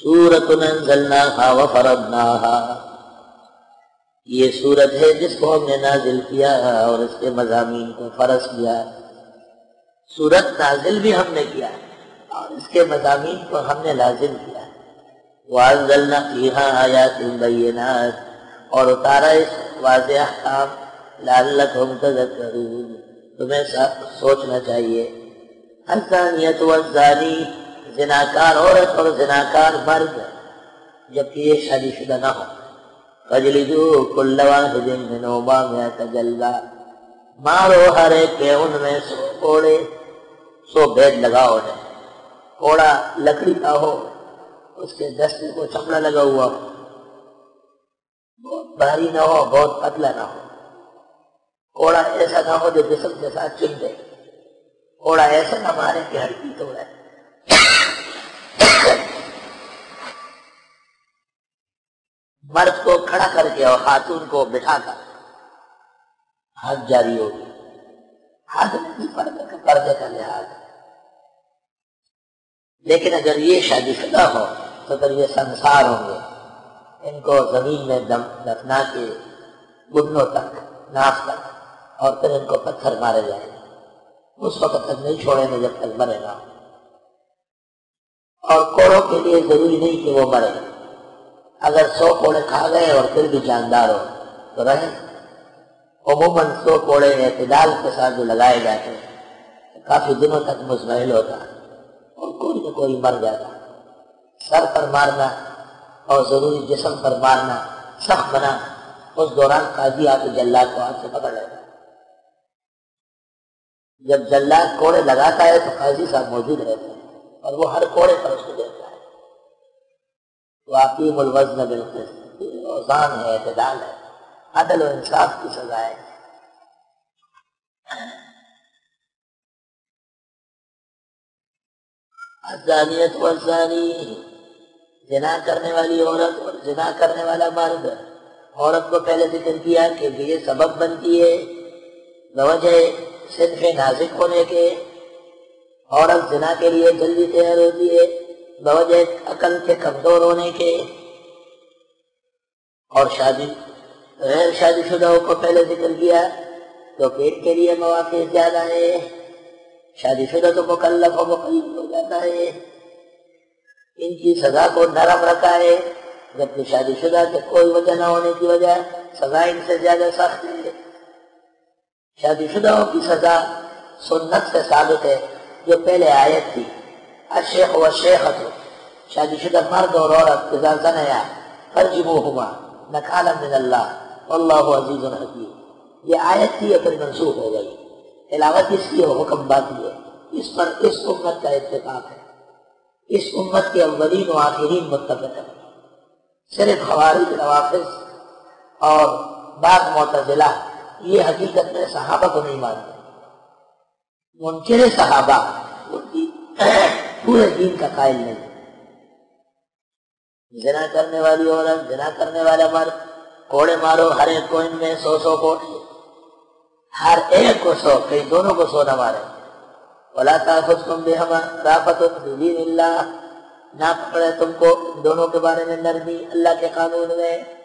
सूरत ये सूरत है जिसको हमने नाजिल किया और इसके मजामी को फरज किया। सूरत नाजिल भी हमने किया और इसके मजामी को हमने लाजिम किया। वाजलना फीहा आयात बैनात और उतारा इस वाज लालकुम तज़क्करून। तुम्हें सोचना चाहिए। अजानियत वजानी जिनाकार औरत और जिनाकार मर्द। जबकि ये शादीशुदा ना हो। कजलिजू कुल्लवा मारो हरे के उनमें सो कोड़े, सो भेद लगाओ है। कोड़ा लकड़ी का हो, उसके दस्ते को चमड़ा लगा हुआ हो। बहुत भारी ना हो, बहुत पतला ना हो। कोड़ा ऐसा ना हो जो जिसम के साथ चुन दे। कोड़ा ऐसा ना मारे कि तोड़े मर्द को खड़ा करके और खातून को बिठाकर हाथ जारी होगी हाथ में भी पर्दे का पर्दे का लिहाज। लेकिन अगर ये शादीशुदा हो तो फिर ये संसार होंगे। इनको ज़मीन में दम दफना के घुटनों तक नाफ तक, और फिर इनको पत्थर मारे जाएँगे। उस वक्त तक नहीं छोड़ेंगे जब तक मरेगा। और कोड़ों के लिए ज़रूरी नहीं कि वो मरे। अगर सौ कोड़े खा गए और फिर भी जानदार हो तो रहे। अमूमन सौ कोड़े एतदाल के साथ जो लगाए जाते हैं काफ़ी दिनों तक मुजमहल होता और कोई न कोई मर जाता सर पर मारना और ज़रूरी जिसम पर मारना, सख्त बना, उस दौरान काजी आके जल्लाद को हाथ से पकड़ लेता जब जल्लाद कोड़े लगाता है तो काजी साहब मौजूद रहते हैं और वो हर कोड़े पर उसको देता है तो आकीम वज़न बिल्कुल औसान है एतदाल है। अदल और इंसाफ की सजा है। अजानियत वजानी जिना करने वाली औरत और जिना करने वाला मर्द। औरत को पहले ज़िक्र किया कि ये सबब बनती है वजह सिंफ नाजिक होने के। औरत जिना के लिए जल्दी तैयार होती है वजह अकल के कमज़ोर होने के और शादी, गैर शादीशुदाओं को पहले ज़िक्र किया तो पेट के लिए मौके ज़्यादा है। शादीशुदा तो मुकल्लफ और मुकल्लफ हो जाता है। इनकी सजा को नरम रखा है, जबकि शादीशुदा के कोई वजह न होने की वजह सजा इनसे ज़्यादा सख्त है। शादीशुदाओं की सजा सुन्नत से साबित है, जो पहले आयत थी। व शेख शादीशुदा मर्द और औरत नया फर्जिबो हुआ नकाला मिन अल्लाह अल्लाह अज़ीज़ हकीम ये आयत थी फिर मनसूख हो गई तिलावत इसकी हुक्म बाकी है इस पर इस उम्मत का इतफाक है इस उम्मत के अवलीन व आखिरीन मुतफ़ है सिर्फ़ हवारी नवाफिज और बाद मोतजिला ये हकीकत में सहाबा को नहीं मानते मुनकर सहाबा पूरे दीन का कायल नहीं। जना करने वाली औरत जना करने वाला मर्द, कोड़े मारो, हर एक को इनमें सौ सौ कोड़े हर एक को सौ कई दोनों को सौ न मारे। बोला ताकुत तुम भी हम राफत ना पकड़े तुमको, दोनों के बारे में नरमी, अल्लाह के कानून में।